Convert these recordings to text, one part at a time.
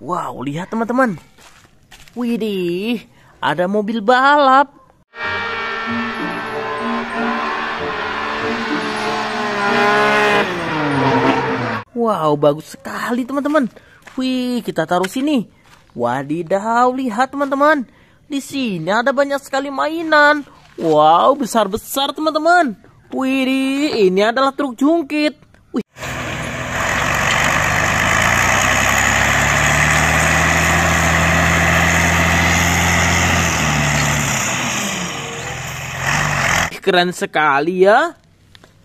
Wow, lihat teman-teman. Widih, ada mobil balap. Wow, bagus sekali teman-teman. Wih, kita taruh sini. Wadidaw, lihat teman-teman. Di sini ada banyak sekali mainan. Wow, besar-besar teman-teman. Wih, ini adalah truk jungkit. Wih. Keren sekali ya.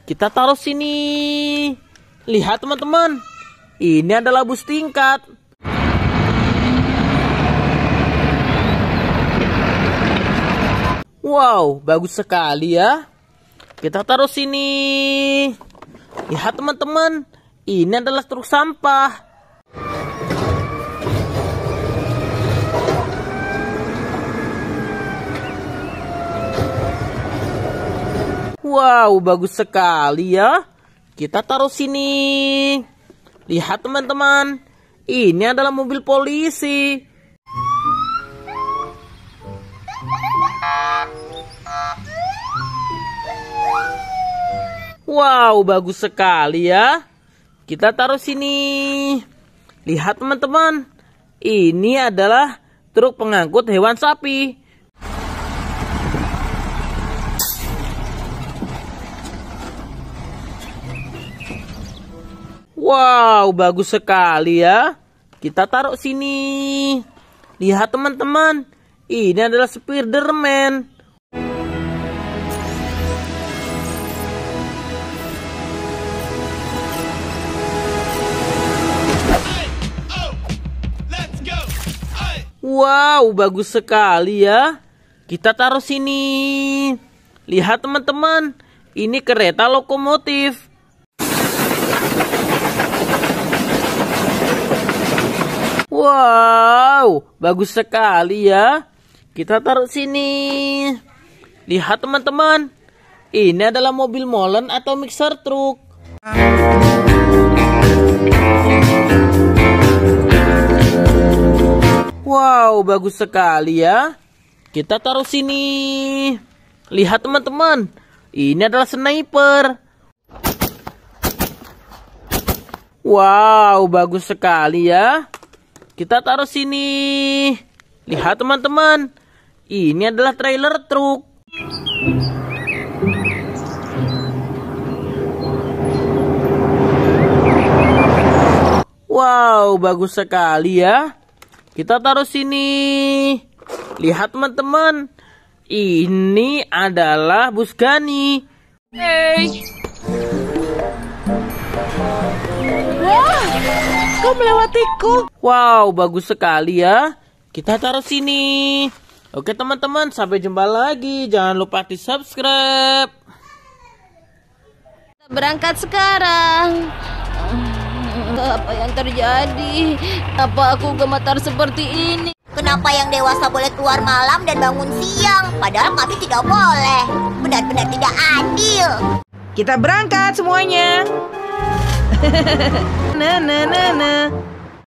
Kita taruh sini. Lihat teman-teman. Ini adalah bus tingkat. Wow, bagus sekali ya. Kita taruh sini. Lihat teman-teman, ini adalah truk sampah. Wow, bagus sekali ya. Kita taruh sini. Lihat teman-teman, ini adalah mobil polisi. Wow, bagus sekali ya. Kita taruh sini. Lihat teman-teman. Ini adalah truk pengangkut hewan sapi. Wow, bagus sekali ya. Kita taruh sini. Lihat teman-teman. Ini adalah Spiderman. Wow, bagus sekali ya. Kita taruh sini. Lihat teman-teman, ini kereta lokomotif. Wow, bagus sekali ya. Kita taruh sini. Lihat teman-teman, ini adalah mobil molen atau mixer truk. Wow, bagus sekali ya. Kita taruh sini. Lihat teman-teman, ini adalah sniper. Wow, bagus sekali ya. Kita taruh sini. Lihat teman-teman, ini adalah trailer truk. Wow, bagus sekali ya. Kita taruh sini. Lihat teman-teman. Ini adalah bus Gani. Hey. Kau melewatiku. Wow, bagus sekali ya. Kita taruh sini. Oke teman-teman, sampai jumpa lagi. Jangan lupa di subscribe. Berangkat sekarang. Apa yang terjadi? Apa aku gemetar seperti ini? Kenapa yang dewasa boleh keluar malam dan bangun siang, padahal kami tidak boleh? Benar-benar tidak adil. Kita berangkat semuanya. 呵呵呵呵呵，呢呢呢呢。